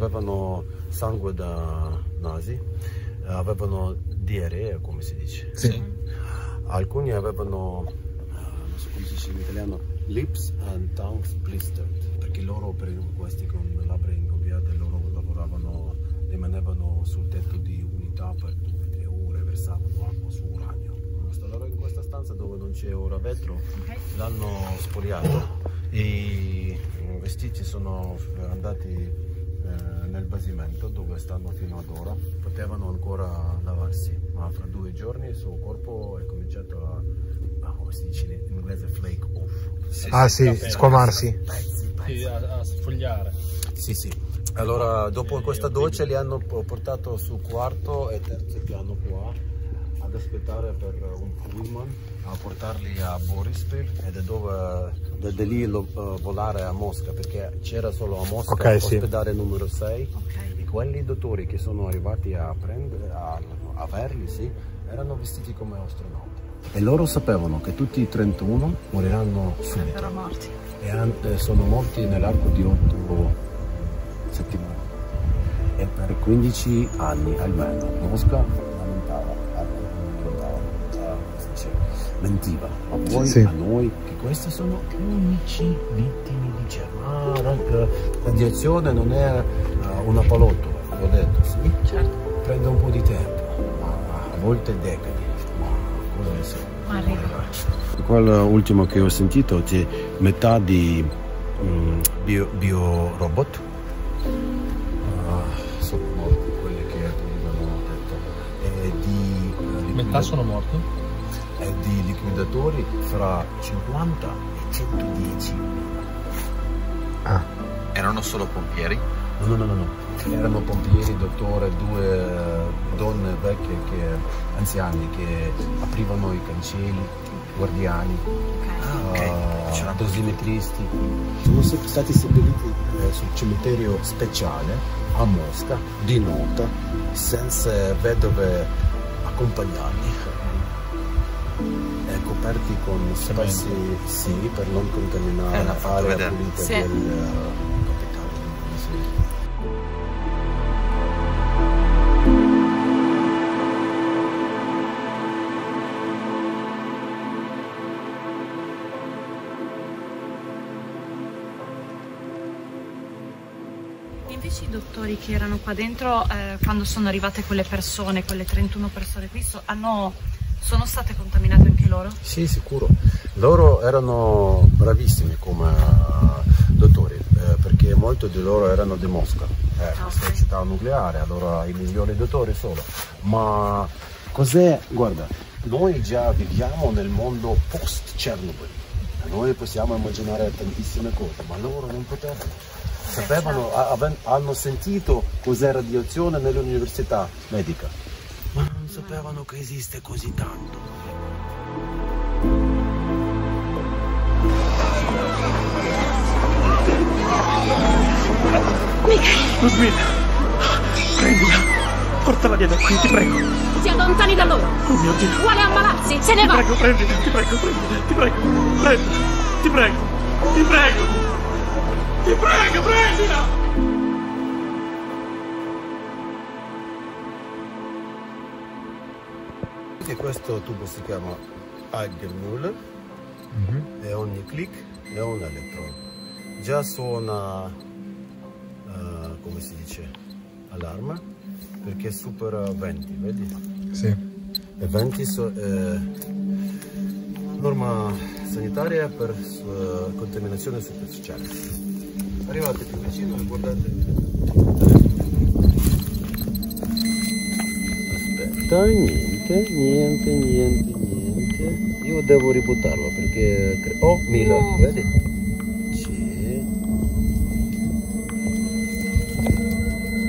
avevano sangue da nazi, avevano diarrea, come si dice. Sì. Alcuni avevano, non so come si dice in italiano, lips and tongues blistered, perché loro per questi con le labbra ingobbiate loro lavoravano, rimanevano sul tetto di unità per due ore, versavano acqua su uranio. Loro in questa stanza dove non c'è ora vetro okay. l'hanno spogliato e i vestiti sono andati eh, nel basimento dove stanno fino ad ora. Potevano ancora lavarsi ma fra due giorni il suo corpo è cominciato a, come si dice in inglese flake off. Sì, ah sì, squamarsi. pezzi, pezzi. Sì, a, a sfogliare. Sì sì. Allora dopo questa doccia li hanno portato sul quarto e terzo piano qua ad aspettare per un pullman a portarli a Borispil e da dove da, da lì lo, uh, volare a Mosca perché c'era solo a Mosca okay, ospedale sì. numero 6 okay. e quelli dottori che sono arrivati a prendere a, a averli sì, erano vestiti come astronauti. E loro sapevano che tutti i 31 moriranno subito. E sono morti nell'arco di 8 settimane. E per 15 anni almeno Mosca mentiva a voi, sì. a noi, che questi sono unici vittime di Germania. La non è uh, una palottola, l'ho detto, sì? Certo. Prende un po' di tempo, a volte decadi, ma cosa ne so. Quello ultimo che ho sentito c'è metà di um, bio, bio, robot. Uh, sono morti quelli che avevano detto. E di, uh, metà sono morti? Liquidatori fra 50 e 110. Ah. Erano solo pompieri? No, no, no, no, no. erano pompieri, dottore, due donne vecchie, che, anziane, che aprivano i cancelli, guardiani, okay. uh, okay. dosimetristi. Sono stati seppelliti eh, sul cimitero speciale a Mosca, di nota, senza vedove accompagnarli coperti con spessi sì per non contaminare l'area pulita sì. del capitale Invece i dottori che erano qua dentro, eh, quando sono arrivate quelle persone, quelle 31 persone qui, so, hanno sono state contaminate anche loro? Sì, sicuro. Loro erano bravissimi come uh, dottori, eh, perché molti di loro erano di Mosca, eh, ah, okay. città nucleare, allora i migliori dottori solo. Ma cos'è? Guarda, noi già viviamo nel mondo post-Chernobyl. Noi possiamo immaginare tantissime cose, ma loro non potevano sapevano, hanno sentito cos'è radiazione nell'università medica sapevano che esiste così tanto. Michael! Ludmilla! Prendila! Portala via da qui, ti prego! Si allontani da loro! Oh mio Dio! Vuole ammalarsi! Se ne ti va! Prego, prendila! Ti prego, prendila! Ti prego! Prendila! Ti prego! Ti prego! Ti prego, prendila! Questo tubo si chiama Eigenmuller mm -hmm. e ogni click è un elettrodo. Già suona, uh, come si dice, allarme perché supera 20, vedi? Sì. E 20 so, è norma sanitaria per uh, contaminazione superficiale. Arrivate più vicino e guardate Aspetta, niente niente, niente, niente, Io devo ributtarlo perché... Oh, Mila, no. vedi? Sì.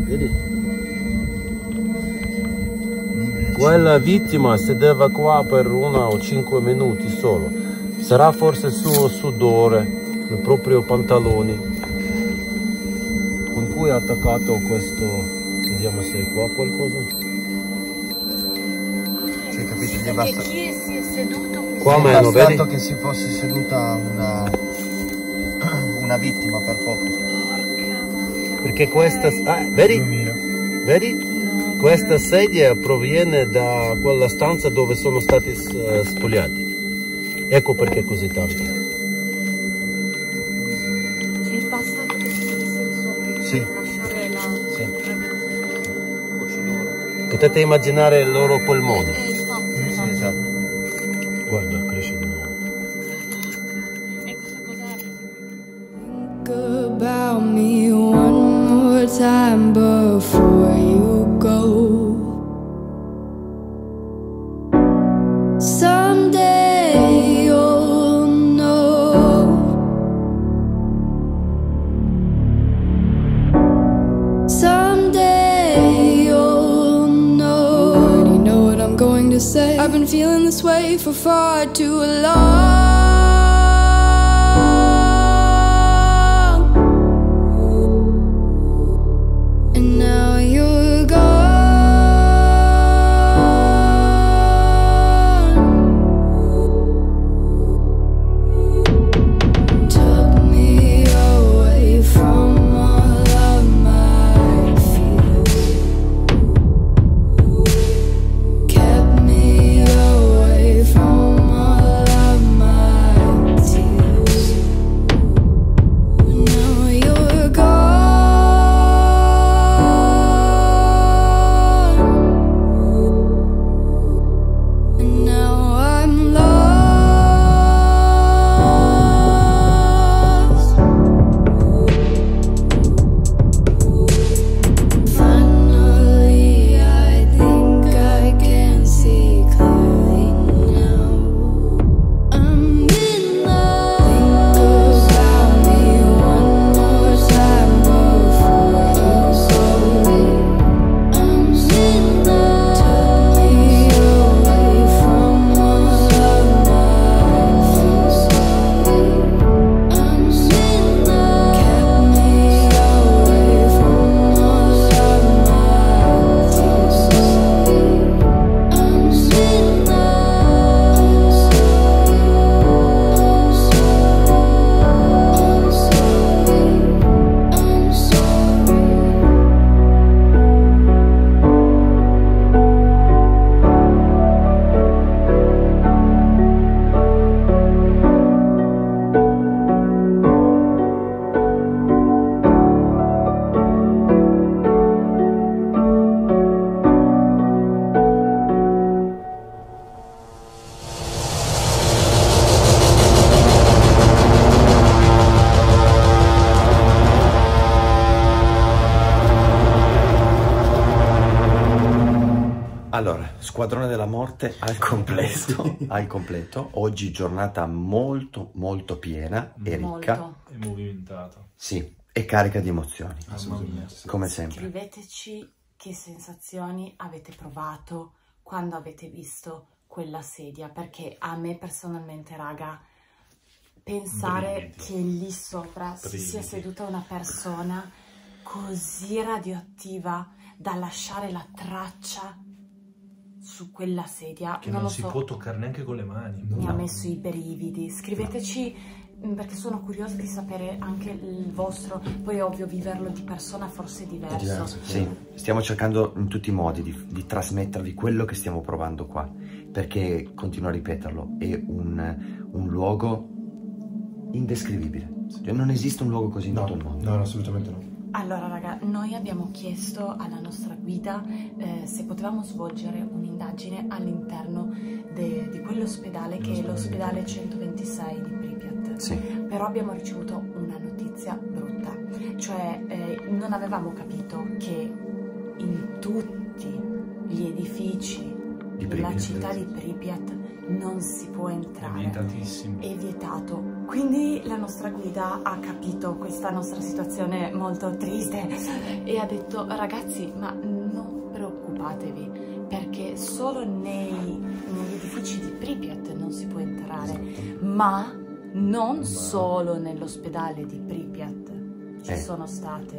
Vedi? Quella vittima sedeva qua per una o cinque minuti solo. Sarà forse il suo sudore, il proprio pantaloni, con cui ha attaccato questo... Vediamo se è qua qualcosa basta... chi si è seduto qui? Qua meno, vedi? che si fosse seduta una, una vittima per foto. Perché questa... Ah, vedi? Vedi? Questa sedia proviene da quella stanza dove sono stati eh, spogliati. Ecco perché è così tanto. È bastato che ci fosse sopra Sì. lasciare la... Potete immaginare il loro polmone. Time before you go. Someday you'll know. Someday you'll know. You know what I'm going to say. I've been feeling this way for far too long. Squadrone della Morte al completo, al completo. Oggi giornata molto molto piena e ricca. molto. È movimentato. Sì, e carica di emozioni, come sempre. Scriveteci che sensazioni avete provato quando avete visto quella sedia, perché a me personalmente, raga, pensare Brividi. che lì sopra si sia seduta una persona così radioattiva da lasciare la traccia su quella sedia, Che non, non, lo si so, può toccare neanche con le mani. mi ha messo i brividi. Scriveteci mm, perché sono curiosa di sapere anche il vostro, poi è ovvio viverlo di persona forse è diverso. Sì, stiamo cercando in tutti i modi di, di trasmettervi quello che stiamo provando qua, perché, continuo a ripeterlo, è un, un luogo indescrivibile. Cioè, non esiste un luogo così in tutto il mondo. No, no, assolutamente no. Allora raga, noi abbiamo chiesto alla nostra guida eh, se potevamo svolgere un'indagine all'interno di quell'ospedale che è l'ospedale 126 di Pripyat. Sì. Però abbiamo ricevuto una notizia brutta, cioè eh, non avevamo capito che in tutti gli edifici Di della città di Pripyat non si può È entrare vietatissimo. è vietato. Quindi la nostra guida ha capito questa nostra situazione molto triste e ha detto ragazzi ma non preoccupatevi perché solo nei, negli edifici di Pripyat non si può entrare, ma non solo nell'ospedale di Pripyat ci Eh. sono state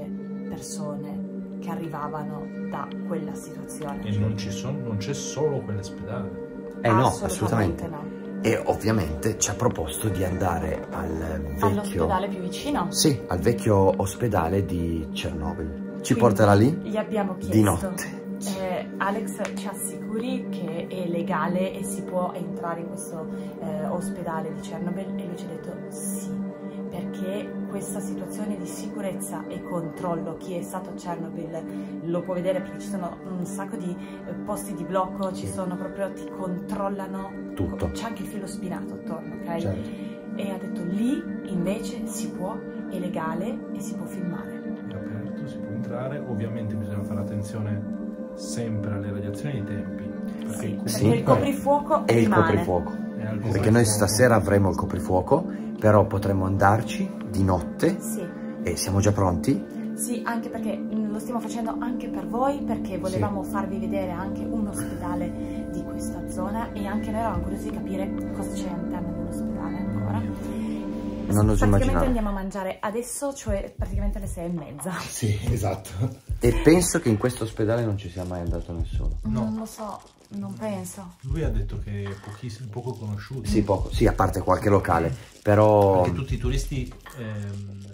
persone che arrivavano da quella situazione. E non, ci sono- non c'è solo quell'ospedale. Eh no, assolutamente. no. E ovviamente ci ha proposto di andare al vecchio... All'ospedale più vicino. Sì, al vecchio ospedale di Chernobyl. Ci Quindi porterà lì Gli abbiamo chiesto. di notte. eh, Alex ci assicuri che è legale e si può entrare in questo eh, ospedale di Chernobyl e lui ci ha detto sì, perché questa situazione di sicurezza e controllo, chi è stato a Chernobyl lo può vedere perché ci sono un sacco di eh, posti di blocco, ci sono proprio, ti controllano Tutto. c'è anche il filo spinato attorno, ok? Certo. E ha detto lì invece si può, è legale e si può filmare. È aperto, si può entrare. Ovviamente bisogna fare attenzione sempre alle radiazioni ai tempi. Perché Sì, il Sì. il coprifuoco E il rimane. coprifuoco. è al Perché noi coprifuoco. stasera avremo il coprifuoco, però potremo andarci di notte Sì, e siamo già pronti. sì, anche perché mh, lo stiamo facendo anche per voi, perché volevamo farvi vedere anche un ospedale di questa zona e anche noi eravamo curiosi di capire cosa c'è all'interno di un ospedale ancora. Non oso praticamente immaginare. andiamo a mangiare adesso, cioè praticamente alle sei e mezza. Sì, esatto. E penso che in questo ospedale non ci sia mai andato nessuno. No. Non lo so, non penso. Lui ha detto che è pochissimo, poco conosciuto. Sì, poco. Sì, a parte qualche locale, però Perché tutti i turisti ehm,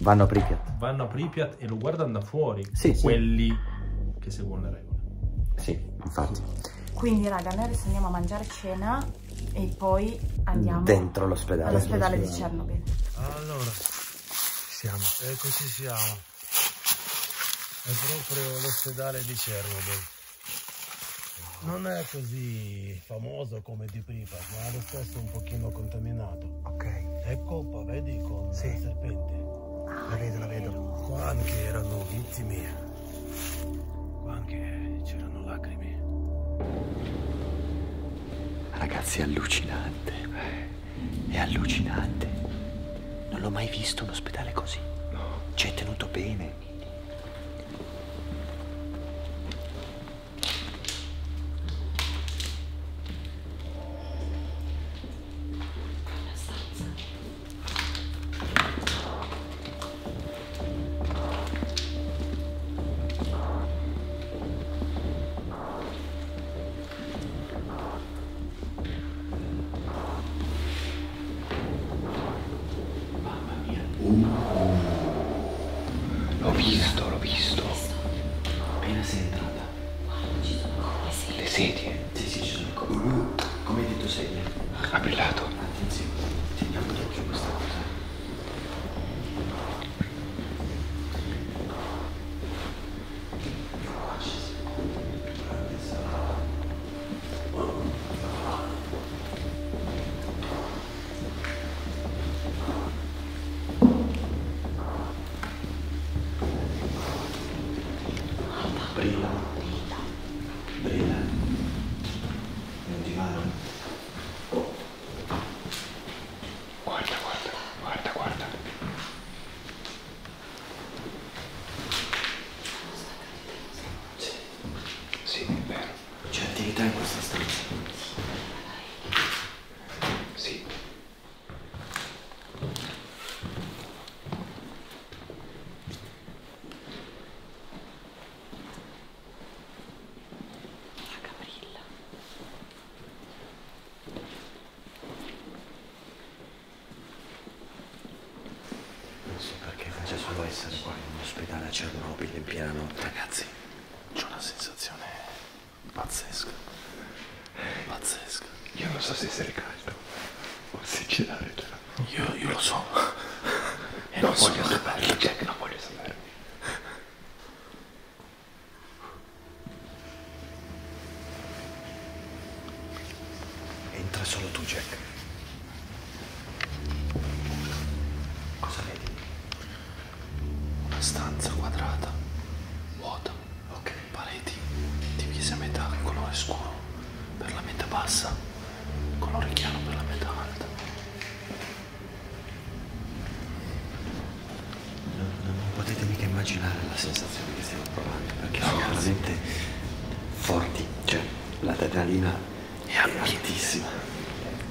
vanno a Pripyat. vanno a Pripyat e lo guardano da fuori. Sì, sì. quelli che seguono le regole. Sì, infatti. Quindi raga, noi adesso andiamo a mangiare cena e poi andiamo Dentro l'ospedale. all'ospedale di Chernobyl. Allora, Siamo. eccoci siamo. È proprio l'ospedale di Chernobyl. Non è così famoso come di prima, ma è lo stesso un pochino contaminato. Ok, È coppa, vedi, con Sì. il serpente. la vedo, la vedo. Qua anche erano vittime. Qua anche c'erano lacrime. Ragazzi, è allucinante. È allucinante. Non l'ho mai visto un ospedale così. Ci è tenuto bene. a Pilato. Qua in un ospedale a Chernobyl in piena notte. Ragazzi, c'ho una sensazione pazzesca. Pazzesca. Io non so se essere caldo o se girare. Io, io lo so. E non voglio saperlo, Jack, non voglio saperlo. Entra solo tu, Jack. Cosa vedi? Una stanza quadrata, vuota. Ok. Pareti divise a metà, colore scuro per la metà bassa, colore chiaro per la metà alta. Non, non potete mica immaginare la sensazione che stiamo provando, perché sono veramente forti. Cioè, l'adrenalina è altissima.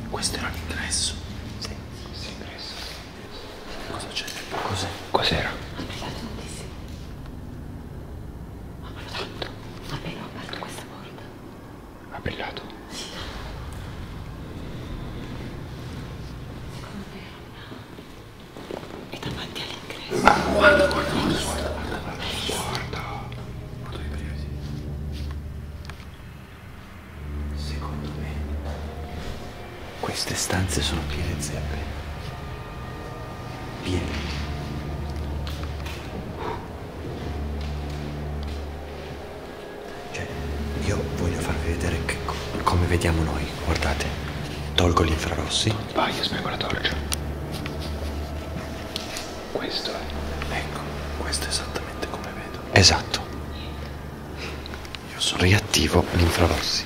Questo era l'ingresso. Sì, sì, ingresso. Cosa c'è? Cos'era? la torcia questo è. Ecco questo è esattamente come vedo. Esatto. Io sono riattivo gli infrarossi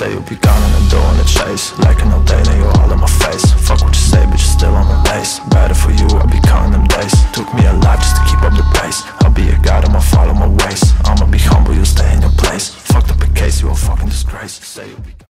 say you'll be gone and I'm doing the chase. Like an old day, now you're all in my face. Fuck what you say, but you're still on my base. Better for you, I'll be counting them days. Took me a life just to keep up the pace. I'll be a god, I'ma follow my ways. I'ma be humble, you'll stay in your place. Fucked up a case, you a fucking disgrace. Say you be